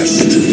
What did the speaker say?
best.